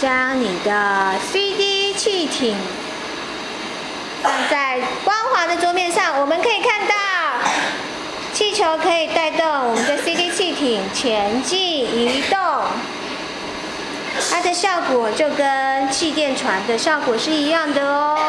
将你的 cd 气艇放在光滑的桌面上我们可以看到气球可以带动我们的 cd 气艇前进移动它的效果就跟气垫船的效果是一样的哦。